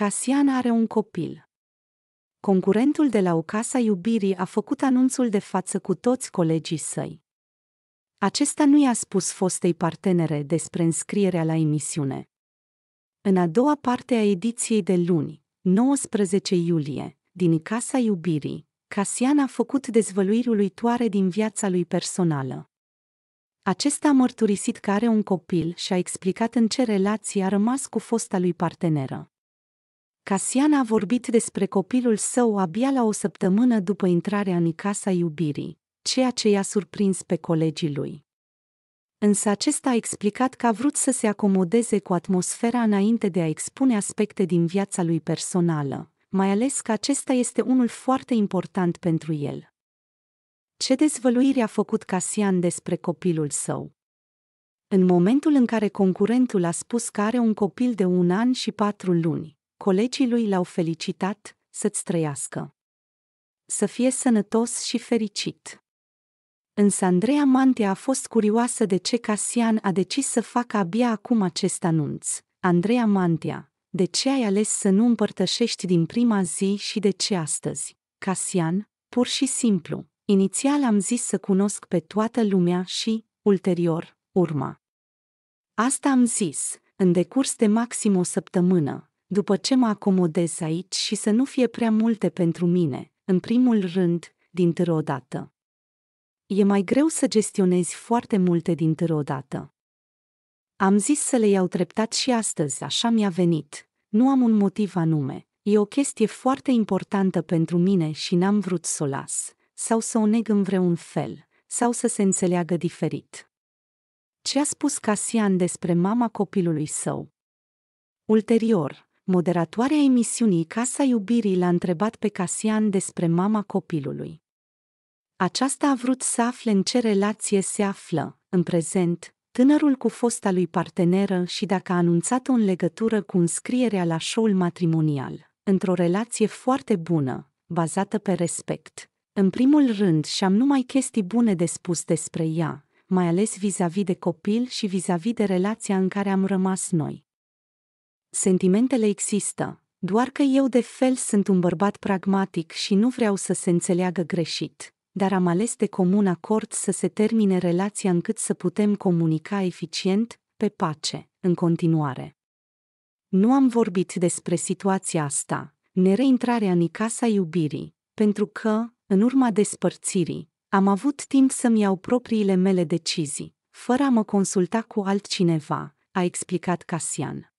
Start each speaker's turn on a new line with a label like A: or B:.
A: Casian are un copil. Concurentul de la o casa iubirii a făcut anunțul de față cu toți colegii săi. Acesta nu i-a spus fostei partenere despre înscrierea la emisiune. În a doua parte a ediției de luni, 19 iulie, din Casa Iubirii, Casian a făcut dezvăluiri uluitoare din viața lui personală. Acesta a mărturisit că are un copil și a explicat în ce relație a rămas cu fosta lui parteneră. Casian a vorbit despre copilul său abia la o săptămână după intrarea în casa iubirii, ceea ce i-a surprins pe colegii lui. Însă acesta a explicat că a vrut să se acomodeze cu atmosfera înainte de a expune aspecte din viața lui personală, mai ales că acesta este unul foarte important pentru el. Ce dezvăluiri a făcut Casian despre copilul său? În momentul în care concurentul a spus că are un copil de un an și patru luni, colegii lui l-au felicitat să-ți trăiască. Să fie sănătos și fericit. Însă Andreea Mantea a fost curioasă de ce Casian a decis să facă abia acum acest anunț. Andreea Mantea, de ce ai ales să nu împărtășești din prima zi și de ce astăzi? Casian, pur și simplu, inițial am zis să cunosc pe toată lumea și, ulterior, urma. Asta am zis, în decurs de maxim o săptămână, după ce mă acomodez aici și să nu fie prea multe pentru mine, în primul rând, dintr-o dată. E mai greu să gestionezi foarte multe dintr-o dată. Am zis să le iau treptat și astăzi, așa mi-a venit. Nu am un motiv anume. E o chestie foarte importantă pentru mine și n-am vrut să o las, sau să o neg în vreun fel, sau să se înțeleagă diferit. Ce a spus Casian despre mama copilului său? Ulterior, moderatoarea emisiunii Casa Iubirii l-a întrebat pe Casian despre mama copilului. Aceasta a vrut să afle în ce relație se află, în prezent, tânărul cu fosta lui parteneră și dacă a anunțat-o în legătură cu înscrierea la show-ul matrimonial, într-o relație foarte bună, bazată pe respect. În primul rând și-am numai chestii bune de spus despre ea, mai ales vis-a-vis de copil și vis-a-vis de relația în care am rămas noi. Sentimentele există, doar că eu de fel sunt un bărbat pragmatic și nu vreau să se înțeleagă greșit, dar am ales de comun acord să se termine relația încât să putem comunica eficient, pe pace, în continuare. Nu am vorbit despre situația asta, nereintrarea în casa iubirii, pentru că, în urma despărțirii, am avut timp să-mi iau propriile mele decizii, fără a mă consulta cu altcineva, a explicat Casian.